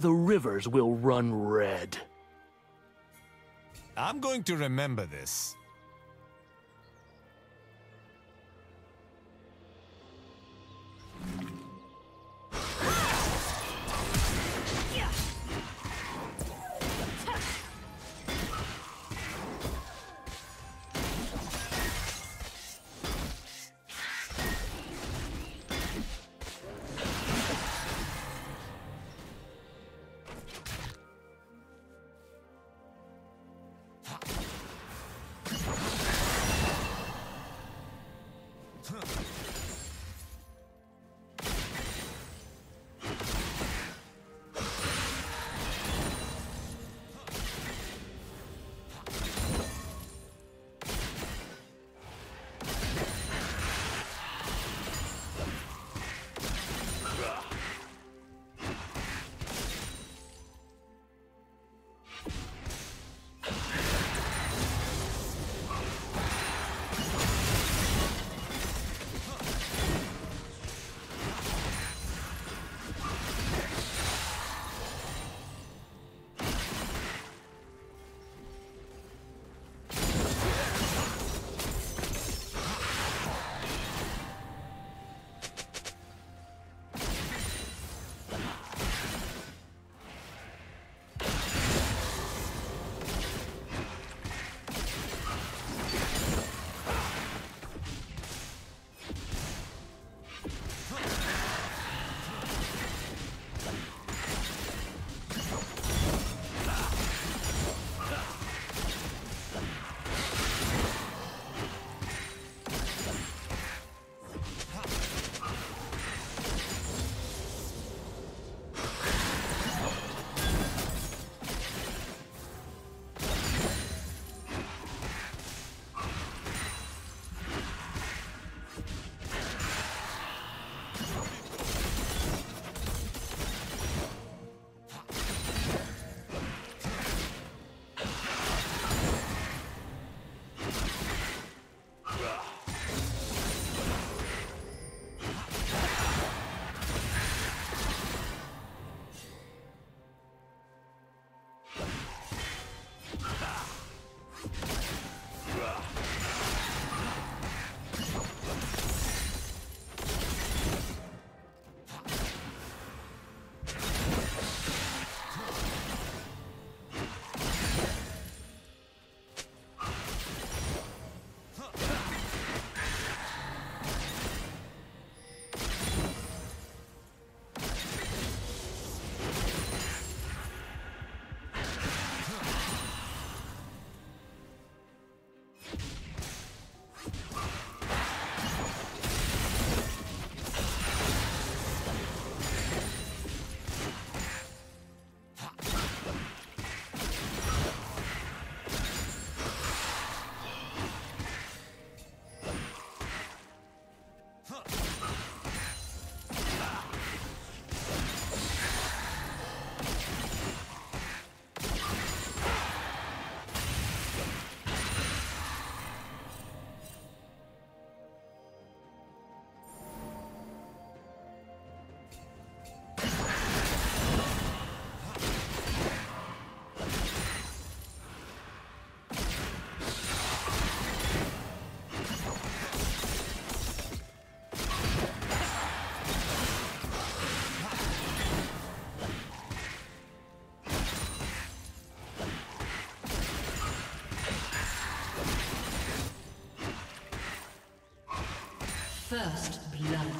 the rivers will run red. I'm going to remember this. First blood.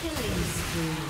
Killing spree.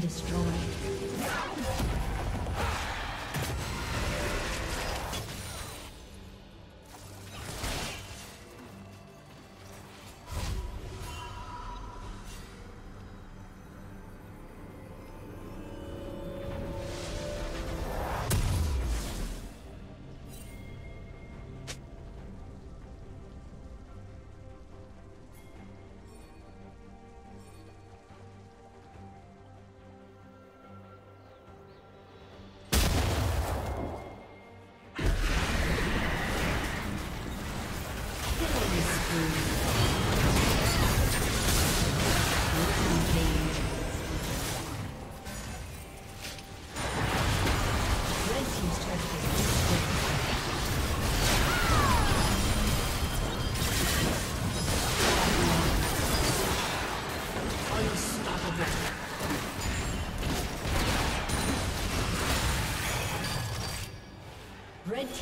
Destroyed.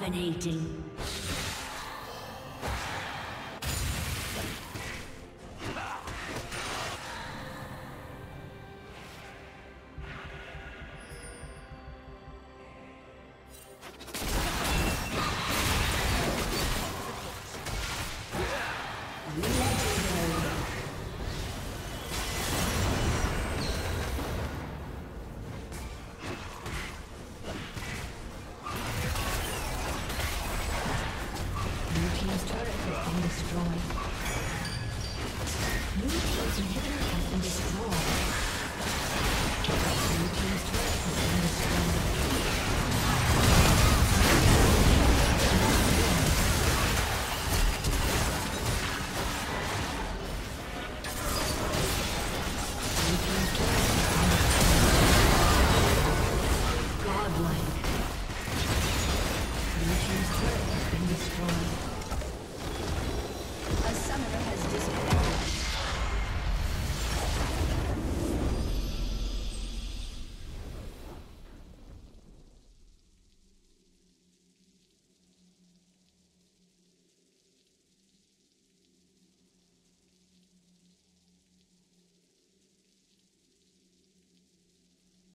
Dominating.